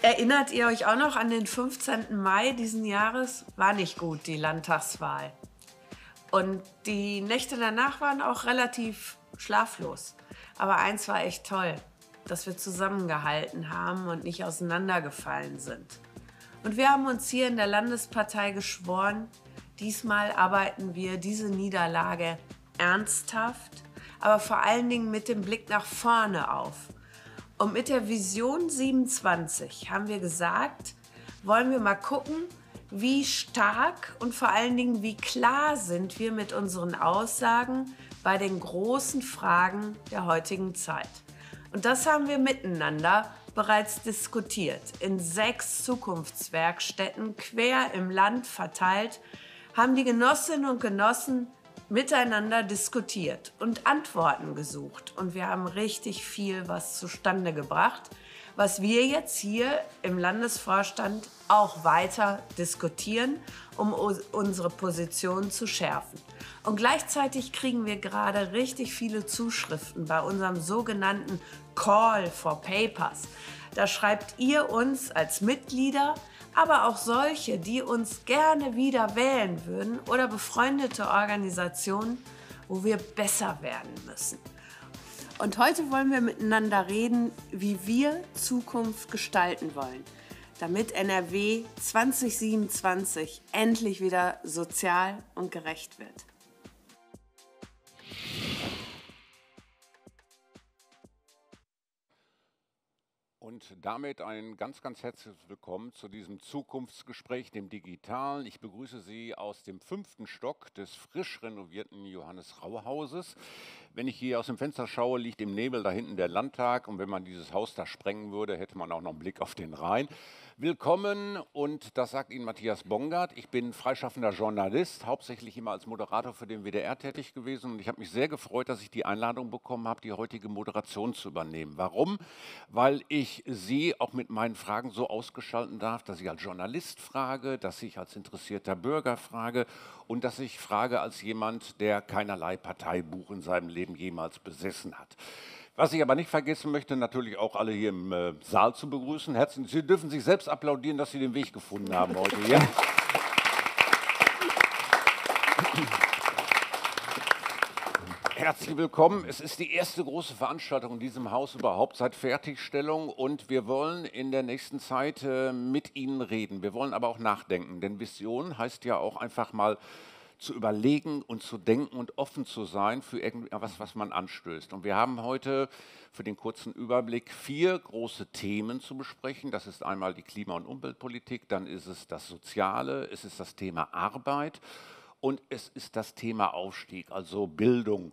Erinnert ihr euch auch noch an den 15. Mai diesen Jahres? War nicht gut, die Landtagswahl. Und die Nächte danach waren auch relativ schlaflos. Aber eins war echt toll, dass wir zusammengehalten haben und nicht auseinandergefallen sind. Und wir haben uns hier in der Landespartei geschworen, diesmal arbeiten wir diese Niederlage ernsthaft, aber vor allen Dingen mit dem Blick nach vorne auf und mit der Vision 27 haben wir gesagt, wollen wir mal gucken, wie stark und vor allen Dingen wie klar sind wir mit unseren Aussagen bei den großen Fragen der heutigen Zeit. Und das haben wir miteinander bereits diskutiert. In sechs Zukunftswerkstätten quer im Land verteilt haben die Genossinnen und Genossen miteinander diskutiert und Antworten gesucht. Und wir haben richtig viel was zustande gebracht, was wir jetzt hier im Landesvorstand auch weiter diskutieren, um unsere Position zu schärfen. Und gleichzeitig kriegen wir gerade richtig viele Zuschriften bei unserem sogenannten Call for Papers. Da schreibt ihr uns als Mitglieder, aber auch solche, die uns gerne wieder wählen würden oder befreundete Organisationen, wo wir besser werden müssen. Und heute wollen wir miteinander reden, wie wir Zukunft gestalten wollen, damit NRW 2027 endlich wieder sozial und gerecht wird. Und damit ein ganz, ganz herzliches Willkommen zu diesem Zukunftsgespräch, dem Digitalen. Ich begrüße Sie aus dem fünften Stock des frisch renovierten Johannes Rauhauses. Wenn ich hier aus dem Fenster schaue, liegt im Nebel da hinten der Landtag. Und wenn man dieses Haus da sprengen würde, hätte man auch noch einen Blick auf den Rhein. Willkommen und das sagt Ihnen Matthias Bongard. Ich bin freischaffender Journalist, hauptsächlich immer als Moderator für den WDR tätig gewesen und ich habe mich sehr gefreut, dass ich die Einladung bekommen habe, die heutige Moderation zu übernehmen. Warum? Weil ich Sie auch mit meinen Fragen so ausgestalten darf, dass ich als Journalist frage, dass ich als interessierter Bürger frage und dass ich frage als jemand, der keinerlei Parteibuch in seinem Leben jemals besessen hat. Was ich aber nicht vergessen möchte, natürlich auch alle hier im äh, Saal zu begrüßen. Herzlich, Sie dürfen sich selbst applaudieren, dass Sie den Weg gefunden haben heute hier. Herzlich willkommen. Es ist die erste große Veranstaltung in diesem Haus überhaupt seit Fertigstellung und wir wollen in der nächsten Zeit äh, mit Ihnen reden. Wir wollen aber auch nachdenken, denn Vision heißt ja auch einfach mal zu überlegen und zu denken und offen zu sein für irgendwas, was man anstößt. Und wir haben heute für den kurzen Überblick vier große Themen zu besprechen. Das ist einmal die Klima- und Umweltpolitik, dann ist es das Soziale, es ist das Thema Arbeit und es ist das Thema Aufstieg, also Bildung.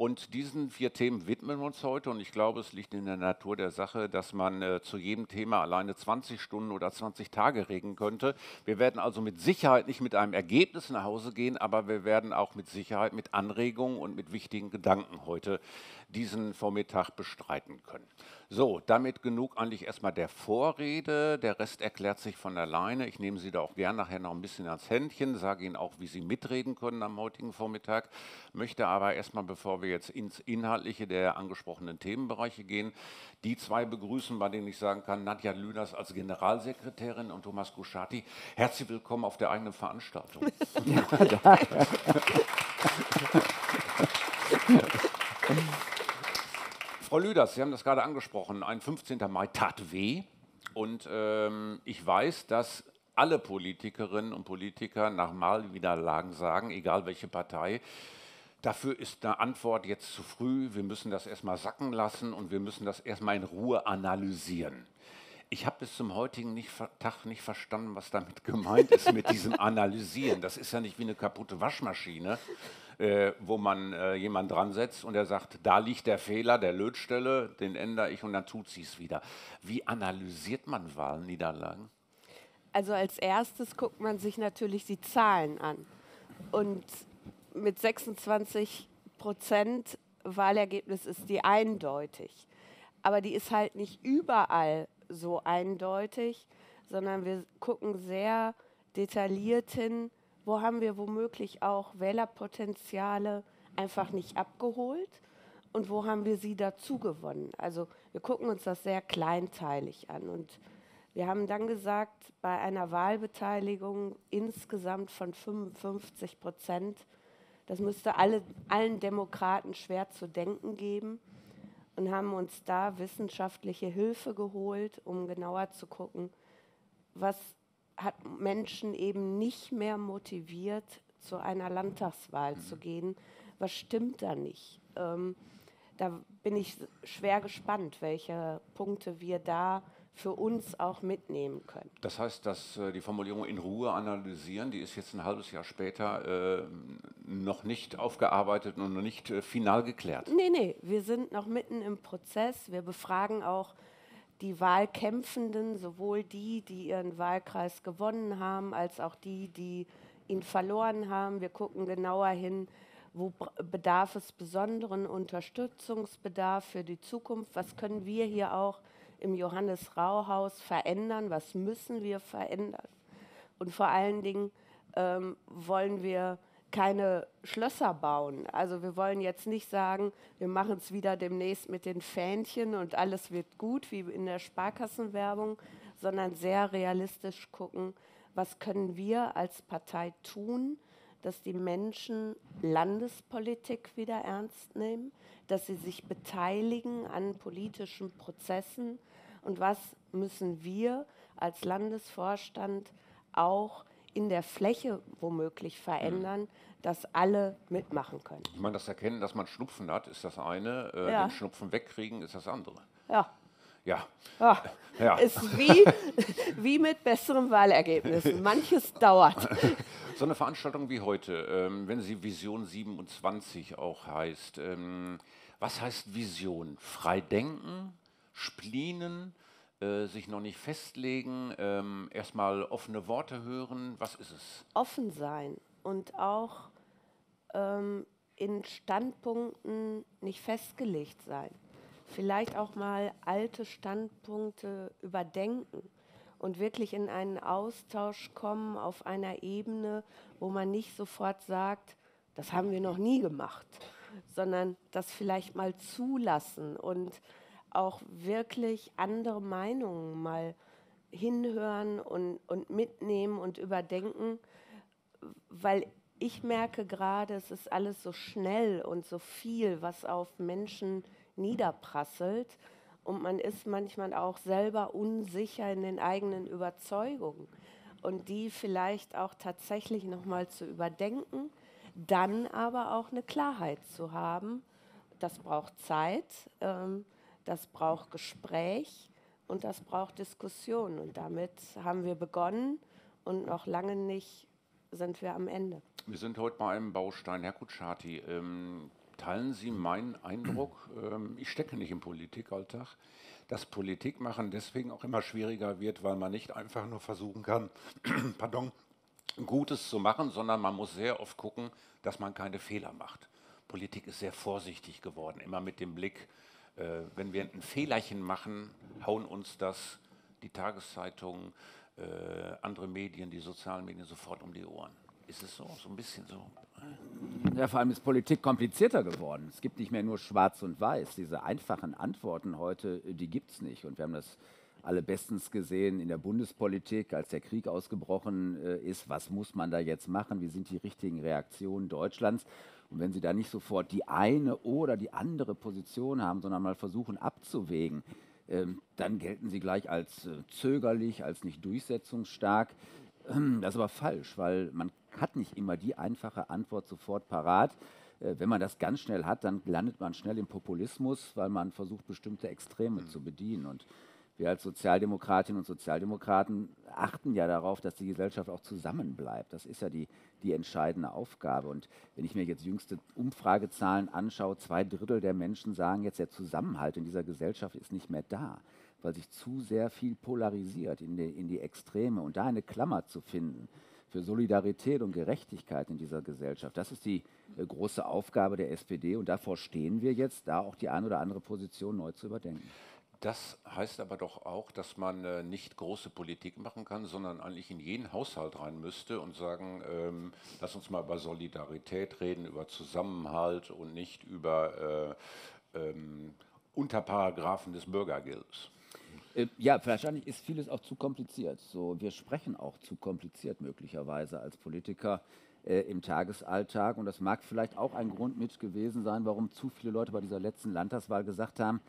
Und diesen vier Themen widmen wir uns heute. Und ich glaube, es liegt in der Natur der Sache, dass man äh, zu jedem Thema alleine 20 Stunden oder 20 Tage reden könnte. Wir werden also mit Sicherheit nicht mit einem Ergebnis nach Hause gehen, aber wir werden auch mit Sicherheit mit Anregungen und mit wichtigen Gedanken heute diesen Vormittag bestreiten können. So, damit genug eigentlich erstmal der Vorrede. Der Rest erklärt sich von alleine. Ich nehme Sie da auch gern nachher noch ein bisschen ans Händchen, sage Ihnen auch, wie Sie mitreden können am heutigen Vormittag. Möchte aber erstmal, bevor wir jetzt ins Inhaltliche der angesprochenen Themenbereiche gehen, die zwei begrüßen, bei denen ich sagen kann, Nadja Lüders als Generalsekretärin und Thomas Guschati. Herzlich willkommen auf der eigenen Veranstaltung. Ja. Frau Lüders, Sie haben das gerade angesprochen, ein 15. Mai tat weh. Und ähm, ich weiß, dass alle Politikerinnen und Politiker nach Malniederlagen sagen, egal welche Partei, dafür ist eine Antwort jetzt zu früh, wir müssen das erstmal sacken lassen und wir müssen das erstmal in Ruhe analysieren. Ich habe bis zum heutigen nicht, Tag nicht verstanden, was damit gemeint ist mit diesem Analysieren. Das ist ja nicht wie eine kaputte Waschmaschine, äh, wo man äh, jemanden dran setzt und er sagt, da liegt der Fehler der Lötstelle, den ändere ich und dann tut sie es wieder. Wie analysiert man Wahlniederlagen? Also als erstes guckt man sich natürlich die Zahlen an. Und mit 26 Prozent Wahlergebnis ist die eindeutig. Aber die ist halt nicht überall so eindeutig, sondern wir gucken sehr detailliert hin, wo haben wir womöglich auch Wählerpotenziale einfach nicht abgeholt und wo haben wir sie dazu gewonnen. Also wir gucken uns das sehr kleinteilig an und Wir haben dann gesagt, bei einer Wahlbeteiligung insgesamt von 55 Prozent, das müsste alle, allen Demokraten schwer zu denken geben und haben uns da wissenschaftliche Hilfe geholt, um genauer zu gucken, was hat Menschen eben nicht mehr motiviert, zu einer Landtagswahl mhm. zu gehen. Was stimmt da nicht? Ähm, da bin ich schwer gespannt, welche Punkte wir da für uns auch mitnehmen können. Das heißt, dass äh, die Formulierung in Ruhe analysieren, die ist jetzt ein halbes Jahr später äh, noch nicht aufgearbeitet und noch nicht äh, final geklärt. Nee, nee, wir sind noch mitten im Prozess. Wir befragen auch die Wahlkämpfenden, sowohl die, die ihren Wahlkreis gewonnen haben, als auch die, die ihn verloren haben. Wir gucken genauer hin, wo bedarf es besonderen Unterstützungsbedarf für die Zukunft. Was können wir hier auch im Johannes Rau Haus verändern? Was müssen wir verändern? Und vor allen Dingen ähm, wollen wir keine Schlösser bauen. Also wir wollen jetzt nicht sagen, wir machen es wieder demnächst mit den Fähnchen und alles wird gut, wie in der Sparkassenwerbung, sondern sehr realistisch gucken, was können wir als Partei tun, dass die Menschen Landespolitik wieder ernst nehmen, dass sie sich beteiligen an politischen Prozessen und was müssen wir als Landesvorstand auch in der Fläche womöglich verändern, mhm. dass alle mitmachen können. Ich meine, das Erkennen, dass man Schnupfen hat, ist das eine. Äh, ja. Den Schnupfen wegkriegen ist das andere. Ja. Ja. ja. ja. Ist wie, wie mit besseren Wahlergebnissen. Manches dauert. So eine Veranstaltung wie heute, ähm, wenn sie Vision 27 auch heißt, ähm, was heißt Vision? Frei denken, splinen, äh, sich noch nicht festlegen, ähm, erstmal offene Worte hören. Was ist es? Offen sein und auch ähm, in Standpunkten nicht festgelegt sein. Vielleicht auch mal alte Standpunkte überdenken und wirklich in einen Austausch kommen auf einer Ebene, wo man nicht sofort sagt, das haben wir noch nie gemacht, sondern das vielleicht mal zulassen und auch wirklich andere Meinungen mal hinhören und, und mitnehmen und überdenken, weil ich merke gerade, es ist alles so schnell und so viel, was auf Menschen niederprasselt. Und man ist manchmal auch selber unsicher in den eigenen Überzeugungen. Und die vielleicht auch tatsächlich nochmal zu überdenken, dann aber auch eine Klarheit zu haben. Das braucht Zeit. Ähm, das braucht Gespräch und das braucht Diskussion. Und damit haben wir begonnen und noch lange nicht sind wir am Ende. Wir sind heute bei einem Baustein. Herr Kutschati, ähm, teilen Sie meinen Eindruck, ähm, ich stecke nicht im Politikalltag, dass Politik machen deswegen auch immer schwieriger wird, weil man nicht einfach nur versuchen kann, pardon, Gutes zu machen, sondern man muss sehr oft gucken, dass man keine Fehler macht. Politik ist sehr vorsichtig geworden, immer mit dem Blick, äh, wenn wir ein Fehlerchen machen, hauen uns das die Tageszeitungen, äh, andere Medien, die sozialen Medien sofort um die Ohren. Ist es so? So ein bisschen so? Ja, vor allem ist Politik komplizierter geworden. Es gibt nicht mehr nur Schwarz und Weiß. Diese einfachen Antworten heute, die gibt es nicht. Und wir haben das alle bestens gesehen in der Bundespolitik, als der Krieg ausgebrochen äh, ist. Was muss man da jetzt machen? Wie sind die richtigen Reaktionen Deutschlands? Und wenn Sie da nicht sofort die eine oder die andere Position haben, sondern mal versuchen abzuwägen, ähm, dann gelten Sie gleich als äh, zögerlich, als nicht durchsetzungsstark. Ähm, das ist aber falsch, weil man hat nicht immer die einfache Antwort sofort parat. Äh, wenn man das ganz schnell hat, dann landet man schnell im Populismus, weil man versucht, bestimmte Extreme mhm. zu bedienen. Und wir als Sozialdemokratinnen und Sozialdemokraten achten ja darauf, dass die Gesellschaft auch zusammenbleibt. Das ist ja die, die entscheidende Aufgabe. Und wenn ich mir jetzt jüngste Umfragezahlen anschaue, zwei Drittel der Menschen sagen jetzt, der Zusammenhalt in dieser Gesellschaft ist nicht mehr da, weil sich zu sehr viel polarisiert in die, in die Extreme. Und da eine Klammer zu finden für Solidarität und Gerechtigkeit in dieser Gesellschaft, das ist die äh, große Aufgabe der SPD. Und davor stehen wir jetzt, da auch die eine oder andere Position neu zu überdenken. Das heißt aber doch auch, dass man äh, nicht große Politik machen kann, sondern eigentlich in jeden Haushalt rein müsste und sagen, ähm, lass uns mal über Solidarität reden, über Zusammenhalt und nicht über äh, ähm, Unterparagraphen des Bürgergelds. Äh, ja, wahrscheinlich ist vieles auch zu kompliziert. So, wir sprechen auch zu kompliziert möglicherweise als Politiker äh, im Tagesalltag. Und das mag vielleicht auch ein Grund mit gewesen sein, warum zu viele Leute bei dieser letzten Landtagswahl gesagt haben,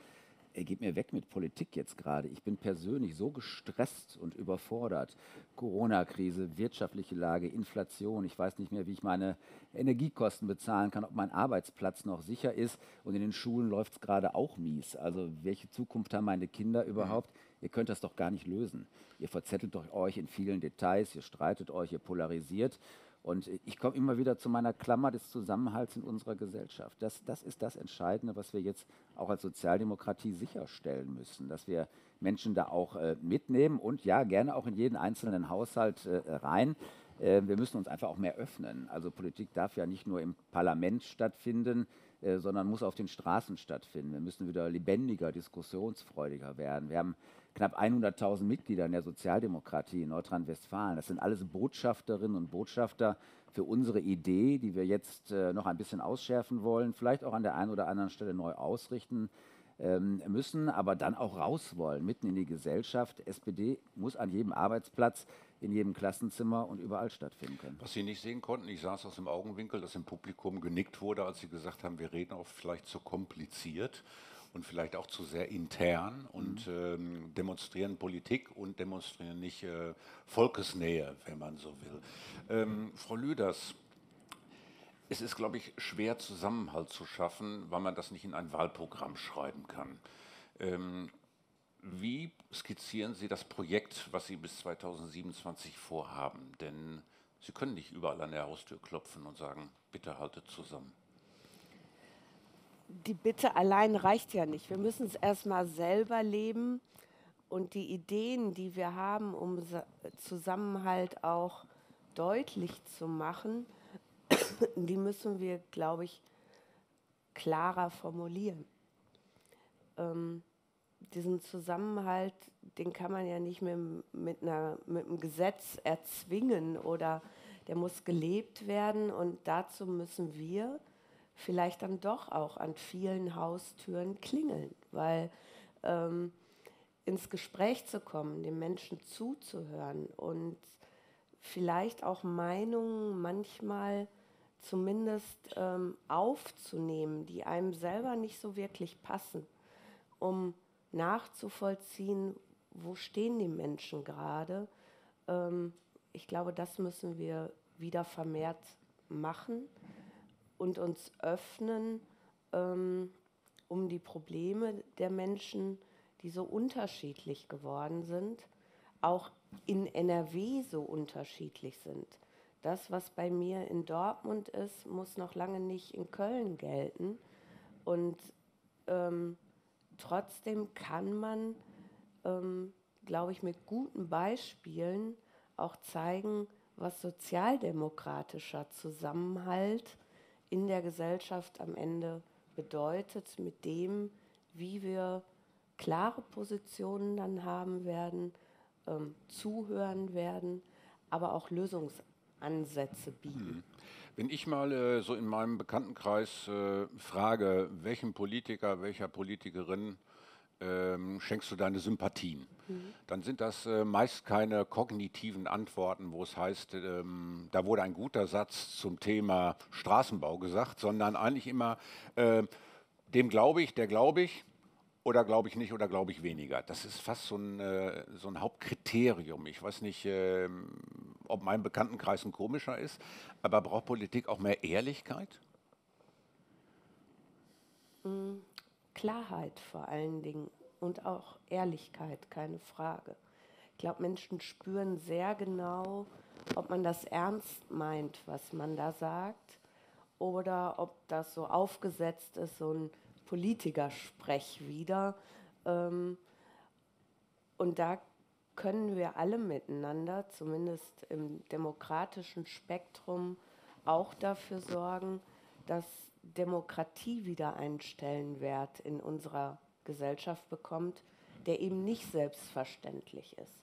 er geht mir weg mit Politik jetzt gerade. Ich bin persönlich so gestresst und überfordert. Corona-Krise, wirtschaftliche Lage, Inflation. Ich weiß nicht mehr, wie ich meine Energiekosten bezahlen kann, ob mein Arbeitsplatz noch sicher ist. Und in den Schulen läuft es gerade auch mies. Also welche Zukunft haben meine Kinder überhaupt? Ihr könnt das doch gar nicht lösen. Ihr verzettelt euch in vielen Details, ihr streitet euch, ihr polarisiert. Und ich komme immer wieder zu meiner Klammer des Zusammenhalts in unserer Gesellschaft. Das, das ist das Entscheidende, was wir jetzt auch als Sozialdemokratie sicherstellen müssen, dass wir Menschen da auch äh, mitnehmen und ja, gerne auch in jeden einzelnen Haushalt äh, rein. Äh, wir müssen uns einfach auch mehr öffnen. Also Politik darf ja nicht nur im Parlament stattfinden, äh, sondern muss auf den Straßen stattfinden. Wir müssen wieder lebendiger, diskussionsfreudiger werden. Wir haben knapp 100.000 Mitglieder in der Sozialdemokratie in Nordrhein-Westfalen. Das sind alles Botschafterinnen und Botschafter für unsere Idee, die wir jetzt äh, noch ein bisschen ausschärfen wollen, vielleicht auch an der einen oder anderen Stelle neu ausrichten ähm, müssen, aber dann auch raus wollen, mitten in die Gesellschaft. SPD muss an jedem Arbeitsplatz, in jedem Klassenzimmer und überall stattfinden können. Was Sie nicht sehen konnten, ich saß aus dem Augenwinkel, dass im Publikum genickt wurde, als Sie gesagt haben, wir reden auch vielleicht zu kompliziert und vielleicht auch zu sehr intern und mhm. ähm, demonstrieren Politik und demonstrieren nicht äh, Volkesnähe, wenn man so will. Ähm, Frau Lüders, es ist, glaube ich, schwer Zusammenhalt zu schaffen, weil man das nicht in ein Wahlprogramm schreiben kann. Ähm, wie skizzieren Sie das Projekt, was Sie bis 2027 vorhaben? Denn Sie können nicht überall an der Haustür klopfen und sagen, bitte haltet zusammen die Bitte allein reicht ja nicht. Wir müssen es erstmal selber leben und die Ideen, die wir haben, um Zusammenhalt auch deutlich zu machen, die müssen wir, glaube ich, klarer formulieren. Ähm, diesen Zusammenhalt, den kann man ja nicht mit, mit, einer, mit einem Gesetz erzwingen oder der muss gelebt werden und dazu müssen wir vielleicht dann doch auch an vielen Haustüren klingeln, weil ähm, ins Gespräch zu kommen, den Menschen zuzuhören und vielleicht auch Meinungen manchmal zumindest ähm, aufzunehmen, die einem selber nicht so wirklich passen, um nachzuvollziehen, wo stehen die Menschen gerade. Ähm, ich glaube, das müssen wir wieder vermehrt machen und uns öffnen, ähm, um die Probleme der Menschen, die so unterschiedlich geworden sind, auch in NRW so unterschiedlich sind. Das, was bei mir in Dortmund ist, muss noch lange nicht in Köln gelten. Und ähm, trotzdem kann man, ähm, glaube ich, mit guten Beispielen auch zeigen, was sozialdemokratischer Zusammenhalt in der Gesellschaft am Ende bedeutet, mit dem, wie wir klare Positionen dann haben werden, ähm, zuhören werden, aber auch Lösungsansätze bieten. Mhm. Wenn ich mal äh, so in meinem Bekanntenkreis äh, frage, welchem Politiker, welcher Politikerin ähm, schenkst du deine Sympathien. Mhm. Dann sind das äh, meist keine kognitiven Antworten, wo es heißt, ähm, da wurde ein guter Satz zum Thema Straßenbau gesagt, sondern eigentlich immer, äh, dem glaube ich, der glaube ich, oder glaube ich nicht oder glaube ich weniger. Das ist fast so ein, äh, so ein Hauptkriterium. Ich weiß nicht, äh, ob mein Bekanntenkreis ein komischer ist, aber braucht Politik auch mehr Ehrlichkeit? Mhm. Klarheit vor allen Dingen und auch Ehrlichkeit, keine Frage. Ich glaube, Menschen spüren sehr genau, ob man das ernst meint, was man da sagt, oder ob das so aufgesetzt ist, so ein Politikersprech wieder. Ähm, und da können wir alle miteinander, zumindest im demokratischen Spektrum, auch dafür sorgen, dass Demokratie wieder einen Stellenwert in unserer Gesellschaft bekommt, der eben nicht selbstverständlich ist.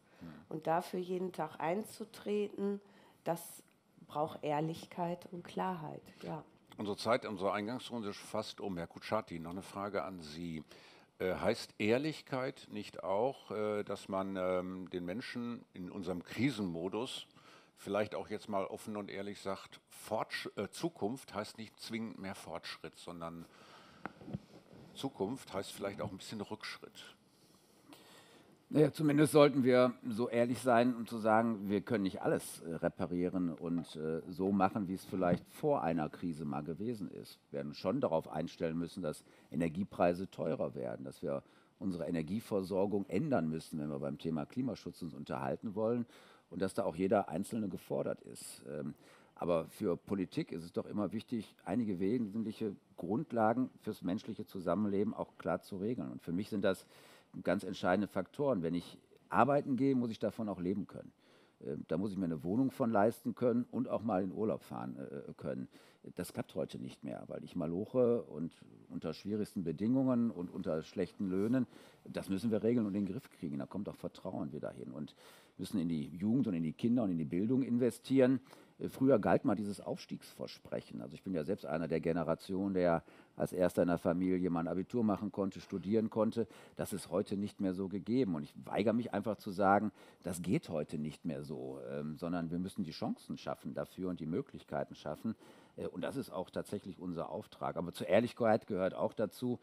Und dafür jeden Tag einzutreten, das braucht Ehrlichkeit und Klarheit. Ja. Unsere Zeit, unsere Eingangsrunde ist fast um. Herr Kutschaty, noch eine Frage an Sie. Äh, heißt Ehrlichkeit nicht auch, äh, dass man ähm, den Menschen in unserem Krisenmodus vielleicht auch jetzt mal offen und ehrlich sagt, Fortsch äh, Zukunft heißt nicht zwingend mehr Fortschritt, sondern Zukunft heißt vielleicht auch ein bisschen Rückschritt. Naja, zumindest sollten wir so ehrlich sein und zu sagen, wir können nicht alles äh, reparieren und äh, so machen, wie es vielleicht vor einer Krise mal gewesen ist. Wir werden schon darauf einstellen müssen, dass Energiepreise teurer werden, dass wir unsere Energieversorgung ändern müssen, wenn wir beim Thema Klimaschutz uns unterhalten wollen und dass da auch jeder Einzelne gefordert ist. Ähm, aber für Politik ist es doch immer wichtig, einige wesentliche Grundlagen fürs menschliche Zusammenleben auch klar zu regeln. Und für mich sind das ganz entscheidende Faktoren. Wenn ich arbeiten gehe, muss ich davon auch leben können. Ähm, da muss ich mir eine Wohnung von leisten können und auch mal in Urlaub fahren äh, können. Das klappt heute nicht mehr, weil ich maloche und unter schwierigsten Bedingungen und unter schlechten Löhnen, das müssen wir regeln und in den Griff kriegen. Da kommt auch Vertrauen wieder hin und müssen in die Jugend und in die Kinder und in die Bildung investieren. Früher galt mal dieses Aufstiegsversprechen. Also ich bin ja selbst einer der Generationen, der als erster in der Familie mal ein Abitur machen konnte, studieren konnte. Das ist heute nicht mehr so gegeben. Und ich weigere mich einfach zu sagen, das geht heute nicht mehr so, ähm, sondern wir müssen die Chancen schaffen dafür und die Möglichkeiten schaffen. Äh, und das ist auch tatsächlich unser Auftrag. Aber zur Ehrlichkeit gehört auch dazu,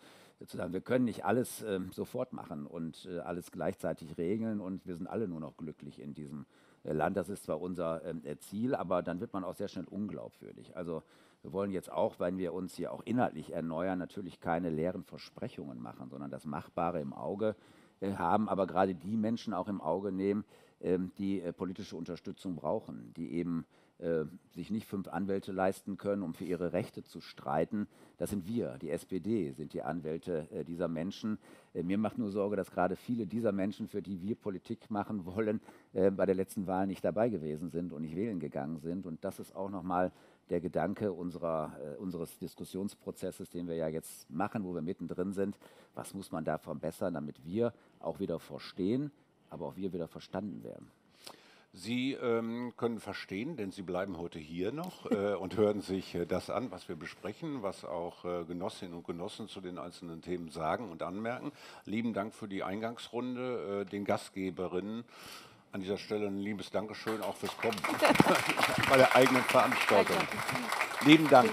zu sagen, wir können nicht alles äh, sofort machen und äh, alles gleichzeitig regeln und wir sind alle nur noch glücklich in diesem äh, Land. Das ist zwar unser ähm, äh, Ziel, aber dann wird man auch sehr schnell unglaubwürdig. Also wir wollen jetzt auch, wenn wir uns hier auch inhaltlich erneuern, natürlich keine leeren Versprechungen machen, sondern das Machbare im Auge äh, haben, aber gerade die Menschen auch im Auge nehmen, ähm, die politische Unterstützung brauchen, die eben äh, sich nicht fünf Anwälte leisten können, um für ihre Rechte zu streiten. Das sind wir, die SPD, sind die Anwälte äh, dieser Menschen. Äh, mir macht nur Sorge, dass gerade viele dieser Menschen, für die wir Politik machen wollen, äh, bei der letzten Wahl nicht dabei gewesen sind und nicht wählen gegangen sind. Und das ist auch nochmal der Gedanke unserer, äh, unseres Diskussionsprozesses, den wir ja jetzt machen, wo wir mittendrin sind. Was muss man da verbessern, damit wir auch wieder verstehen, aber auch wir wieder verstanden werden? Sie ähm, können verstehen, denn Sie bleiben heute hier noch äh, und hören sich äh, das an, was wir besprechen, was auch äh, Genossinnen und Genossen zu den einzelnen Themen sagen und anmerken. Lieben Dank für die Eingangsrunde, äh, den Gastgeberinnen. An dieser Stelle ein liebes Dankeschön auch fürs Kommen bei der eigenen Veranstaltung. Lieben Dank.